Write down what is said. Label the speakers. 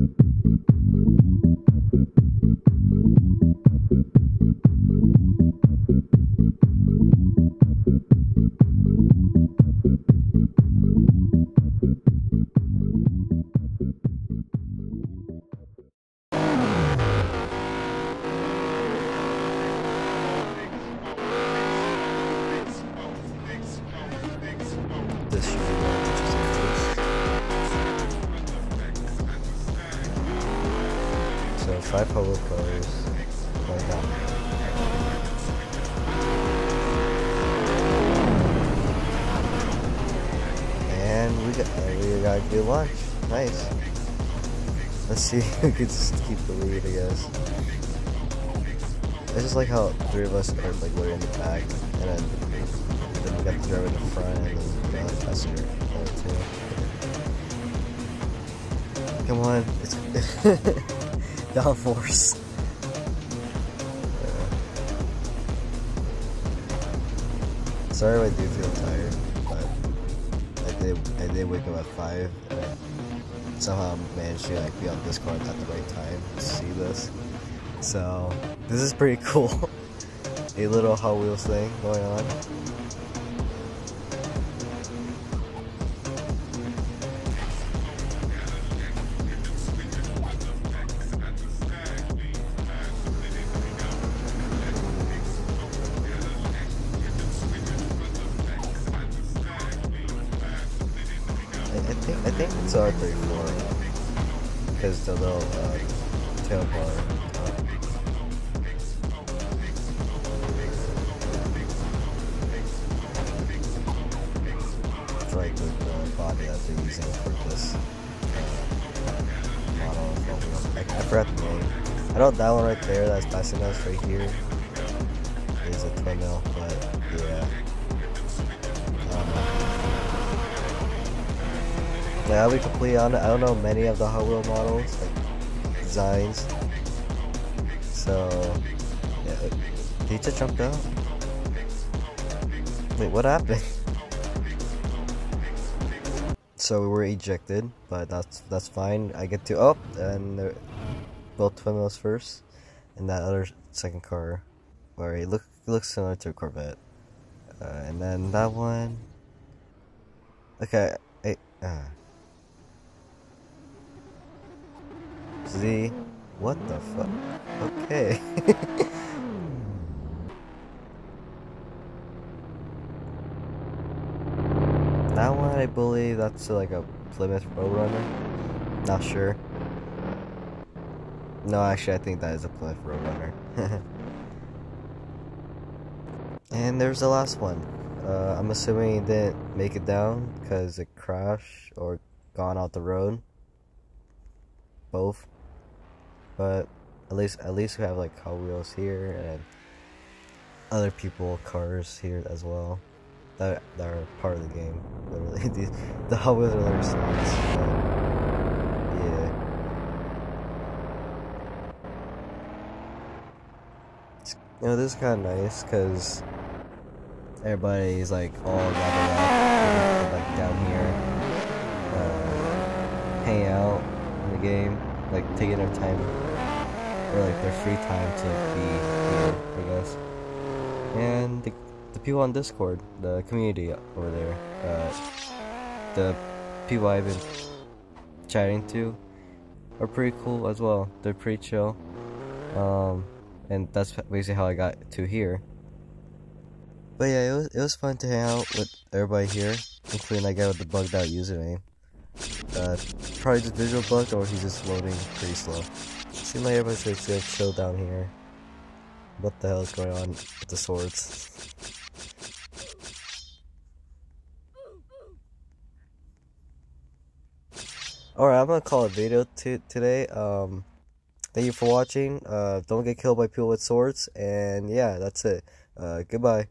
Speaker 1: More interesting case. Five going down. And we got uh, we got a good launch. Nice. Let's see who can just keep the lead, I guess. I just like how three of us are like we're in the back, and then then we got the driver in the front, and then the passenger too. Come on, it's downforce. Yeah. Sorry I do feel tired, but I did I did wake up at five and I somehow managed to like be on Discord at the right time to see this. So this is pretty cool. A little Hot Wheels thing going on. I, think I think it's R34 because the little uh, tail bar. Uh, it's like the, the body that for this uh, model. I, forgot the name. I know that one right there that's passing us right here is a twin mill, like, I'll be completely honest, I don't know many of the Hot Wheel models, like designs. So, yeah. You jump out? Wait, what happened? So we were ejected, but that's that's fine. I get to up oh, and both twin wheels first, and that other second car, where it look looks similar to a Corvette, uh, and then that one. Okay, I, uh, Z, what the fuck? Okay. that one, I believe that's like a Plymouth Roadrunner. Not sure. No, actually, I think that is a Plymouth Roadrunner. and there's the last one. Uh, I'm assuming it didn't make it down because it crashed or gone out the road. Both. But at least at least we have like Hot Wheels here and other people cars here as well that that are part of the game. Literally, these the Hot Wheels are literally. But yeah. You know, this is kind of nice because everybody's like all gathered up, like down here, uh, hang out in the game, like taking their time or like their free time to be here, I guess. And the, the people on Discord, the community over there, uh, the people I've been chatting to are pretty cool as well. They're pretty chill. Um, and that's basically how I got to here. But yeah, it was it was fun to hang out with everybody here, including that guy with the bugged out username. Uh, probably just visual bugged or he's just loading pretty slow. Seems like everybody's just gonna chill down here. What the hell is going on with the swords? Alright, I'm gonna call it video today. Um, thank you for watching. Uh, don't get killed by people with swords. And yeah, that's it. Uh, goodbye.